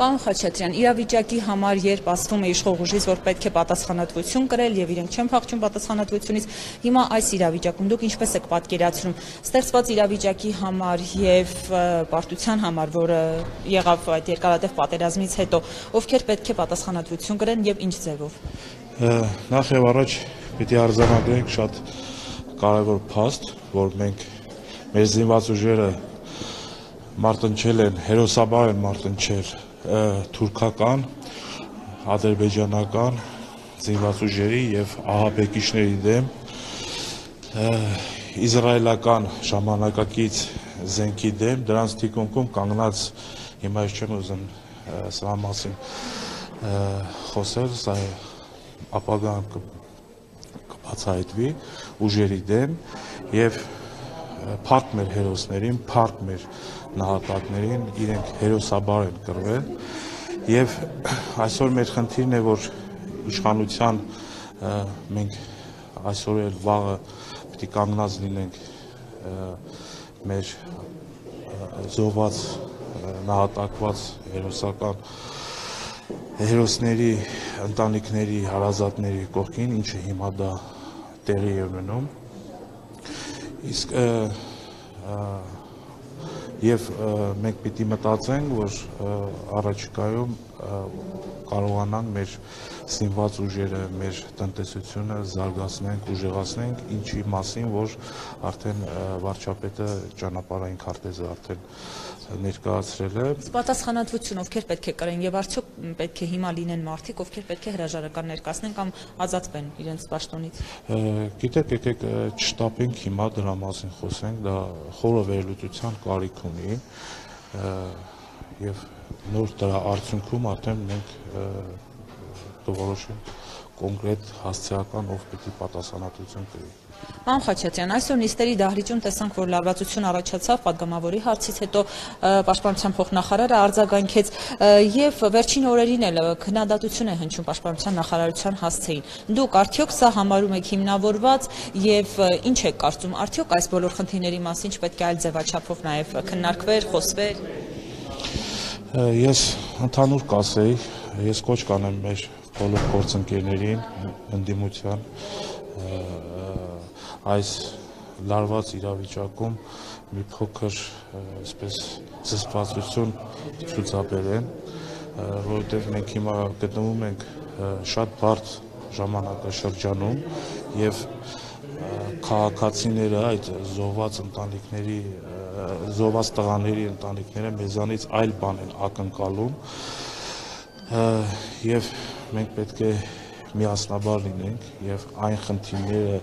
Պարոն Խաչատրյան, իրավիճակի համար երբ ասվում է իշխող ուժից, որ պետք է պատասխանատվություն կրել եւ իրենք չեն փախչում պատասխանատվությունից, հիմա այս իրավիճակում դուք ինչպես եք պատկերացնում ստեղծված իրավիճակի համար եւ պարտության համար, որը եղավ այդ երկարատև պատերազմից հետո, ովքեր պետք է պատասխանատվություն կրեն եւ ինչ ձևով։ Նախ եւ առաջ պիտի արձանագրենք շատ կարևոր փաստ, որ մենք մեր զինված ուժերը մարտնչել են, հերոսաբար են մարտնչել թուրքական, ադրբեջանական զինված ուժերի եւ ահաբեկիչների դեմ իսրայելական ժամանակակից զենքի դեմ դրանց թիկունքում կանգնած հիմա ես չեմ ուզում սա մասին խոսել, սա ապագան կբացահայտվի ուժերի դեմ եւ փառք մեր հերոսներին, փառք մեր նահատակներին, իրենք հերոսաբար են կրվել եւ այսօր մեր խնդիրն է, որ իշխանության մենք այսօր էլ վաղը պիտի կանգնած լինենք մեր զոհված նահատակված հերոսական հերոսների ընտանիքների հարազատների կողքին, ինչը հիմա դա տեղի է մնում իսկ եւ մենք պիտի մտածենք, որ առաջիկայում կարողանանք մեր սինված ուժերը, մեր տնտեսությունը զարգացնենք, ուժեղացնենք, ինչի մասին, որ արդեն վարչապետը ճանապարհային քարտեզը արդեն ներկայացրել է։ Պատասխանատվություն ովքեր պետք է կրեն եւ արդյոք պետք է հիմա լինեն մարդիկ, ովքեր պետք է հրաժարական ներկայացնեն կամ ազատվեն իրենց պաշտոնից։ Գիտեք, եկեք չշտապենք հիմա դրա մասին խոսենք, դա խորը վերլուծության կարիք ունի եւ նոր դրա արդյունքում արդեն մենք կորոշենք կոնկրետ հասցեական ով պետք է պատասխանատվություն կրի։ Պարոն Խաչատրյան, այսօր նիստերի դահլիճում տեսանք, որ լարվածություն առաջացավ падգամավորի հարցից հետո պաշտպանության փոխնախարարը արձագանքեց եւ վերջին օրերին էլ քննադատություն է հնչում պաշտպանության նախարարության հասցեին։ Դուք արդյոք սա համարում եք հիմնավորված եւ ինչ եք կարծում, արդյոք այս բոլոր խնդիրների մասին չպետք է այլ ձևաչափով նաեւ քննարկվեր, խոսվեր։ Ես ընդհանուր կասեի, ես կոչ կանեմ մեր բոլոր գործընկերներին ընդդիմության այս լարված իրավիճակում մի փոքր այսպես զսպվածություն ցուցաբերեն, որովհետև մենք հիմա գտնվում ենք շատ բարդ ժամանակաշրջանում եւ քաղաքացիները այդ զոհված ընտանիքների զոհված տղաների ընտանիքները մեզանից այլ բան են ակնկալում եւ մենք պետք է միասնաբար լինենք եւ այն խնդիրները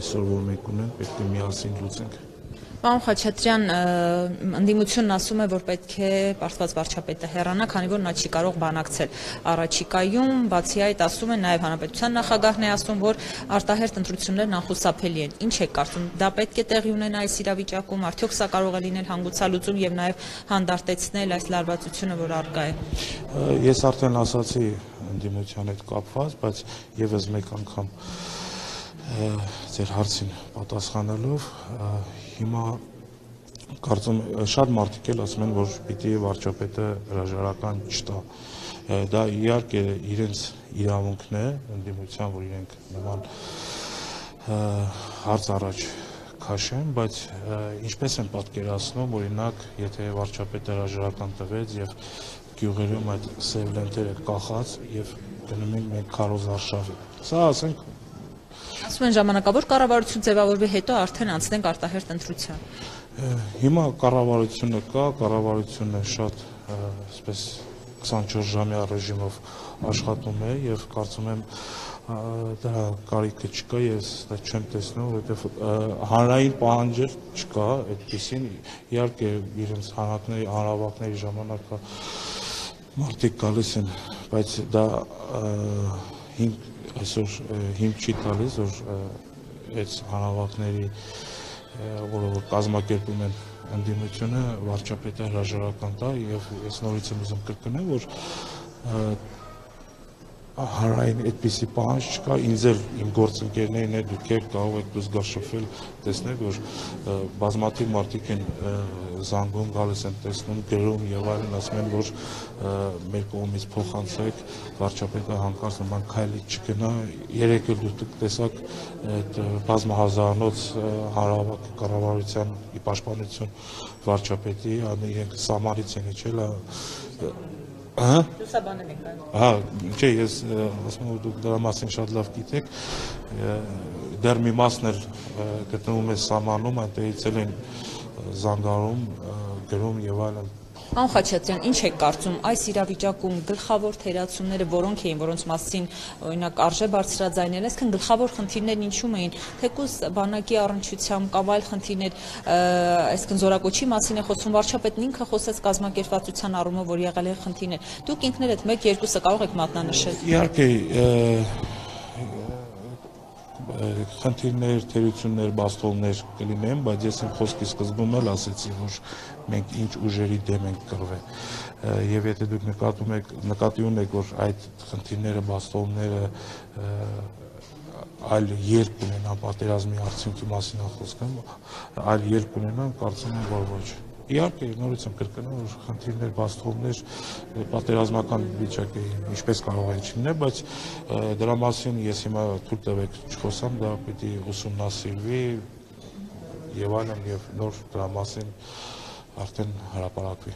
այսօր որ մենք ունենք պետք է միասին լուծենք Պարոն Խաչատրյան, ընդդիմությունն ասում է, որ պետք է պարտված վարչապետը հեռանա, քանի որ նա չի կարող բանակցել առաջիկայում, բացի այդ ասում են նաև հանրապետության նախագահն է ասում, որ արտահերտ ընտրություններն անխուսափելի են։ Ինչ է կարծում, դա պետք է տեղի ունենա այս իրավիճակում, արդյոք սա կարող է լինել հանգուցալուծում եւ նաև հանդարտեցնել այս լարվածությունը, որ արկա է։ Ես արդեն ասացի ընդդիմության հետ կապված, բայց եւս մեկ անգամ ձեր հարցին պատասխանելով հիմա կարծում շատ մարդիկ էլ ասում են որ պիտի վարչապետը հրաժարական չտա դա իհարկե իրենց իրավունքն է ընդդիմության որ իրենք նման հարց առաջ քաշեն, բայց ինչպես են պատկերացնում, օրինակ, եթե վարչապետը հրաժարական տվեց եւ գյուղերում այդ սև լենտերը կախած եւ գնում ենք մենք քարոզարշավի։ Սա ասենք Ասում են ժամանակավոր կառավարություն ձևավորվի հետո արդեն անցնենք արտահերտ ընտրության։ Հիմա կառավարությունը կա, կառավարությունը շատ այսպես 24 ժամյա ռեժիմով աշխատում է եւ կարծում եմ դրա կարիքը չկա, ես դա չեմ տեսնում, որովհետեւ հանրային պահանջեր չկա այդպեսին, իհարկե իրենց հանրակների հանրավակների ժամանակը մարդիկ գալիս են, բայց դա հիմք այսօր հիմք չի տալիս, որ այդ հանրավակների որը որ կազմակերպում են ընդդիմությունը վարչապետը հրաժարական տա եւ ես նորից եմ ուզում կրկնել, որ հարային այդպիսի պահանջ չկա ինձ էլ իմ գործընկերներին էլ դուք էլ կարող եք դուք շփվել տեսնել որ բազմաթիվ մարդիկ են զանգում գալիս են տեսնում գրում եւ այլն ասում են որ մեր կողմից փոխանցեք վարչապետը հանկարծ նման քայլի չգնա երեք էլ դուք տեսաք այդ բազմահազարանոց հանրահավաք կառավարության ի պաշտպանություն վարչապետի անի իրենք սամարից են իջել Ահա Լուսաբանել եք Հա, չէ, ես ասում եմ որ դուք դրա մասին շատ լավ գիտեք։ Դեռ մի մասն էլ գտնվում է սամանում, այնտեղից էլ են զանգարում, գրում եւ այլն։ Պարոն Խաչատրյան, ինչ եք կարծում այս իրավիճակում գլխավոր թերացումները որոնք էին, որոնց մասին օրինակ արժե բարձրաձայնել, այսքան գլխավոր խնդիրներն ինչու էին, թեկուզ բանակի առնչությամբ կամ այլ խնդիրներ, այսքան զորակոչի մասին է խոսում վարչապետն ինքը խոսեց կազմակերպվածության առումով, որ եղել է խնդիրներ։ Դուք ինքներդ 1-2-ը կարող եք մատնանշել։ Իհարկե, խնդիրներ, թերություններ, բաստոլներ կլինեն, բայց ես իմ խոսքի սկզբում էլ ասեցի, որ մենք ինչ ուժերի դեմ ենք կռվել։ Եվ եթե դուք նկատում եք, նկատի ունեք, որ այդ խնդիրները, բաստոլները ը, այլ երկ ունենան պատերազմի արդյունքի մասին խոսքը, այլ երկ ունենան, կարծում եմ, որ ոչ։ Իհարկե, նորից եմ կրկնում, որ խնդիրներ, բաստողներ պատերազմական վիճակի ինչպես կարող են չլինել, բայց դրա մասին ես հիմա թույլ տվեք չխոսամ, դա պիտի ուսումնասիրվի եւ այլն եւ նոր դրա մասին արդեն հրապարակվի։